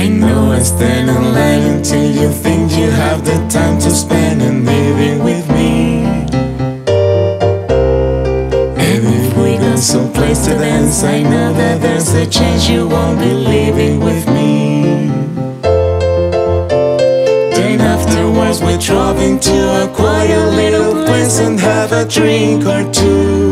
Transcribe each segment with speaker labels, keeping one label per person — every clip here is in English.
Speaker 1: I know I stand in line until you think you have the time to spend and living with me. And if we got some place to dance, I know that there's a chance you won't be living with me. Then afterwards, we're driving to a quiet little place and have a drink or two.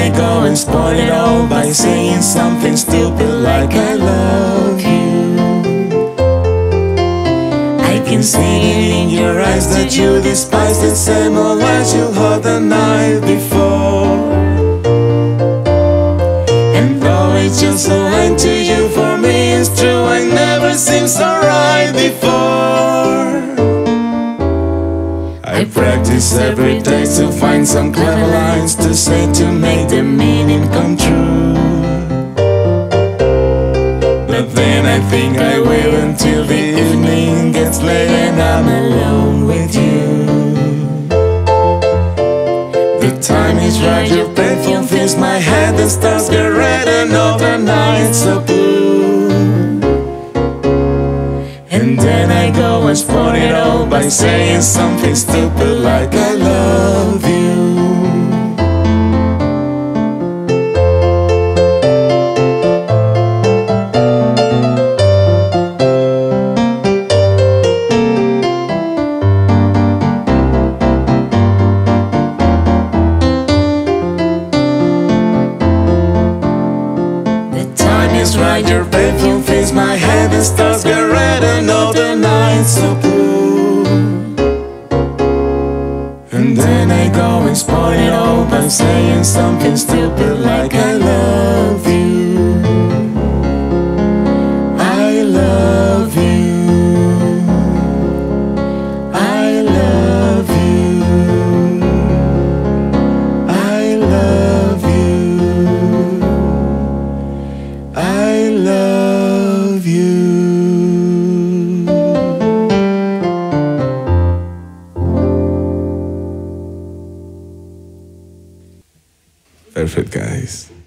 Speaker 1: I go and spoil it all by saying something stupid like I love you. I can see it in your eyes that you despise the same old lies you heard the night before. And though it's just a line to you, for me it's true. I never seemed so I practice every day to find some clever lines to say to make the meaning come true. But then I think I will until the evening gets late and I'm alone with you. The time is right, your perfume fills my head, the stars get red and all the nights are blue. By saying something stupid like I love you. The time is right, your perfume fills my head, the stars get red and all the nights are blue. And all by saying something Perfect, guys.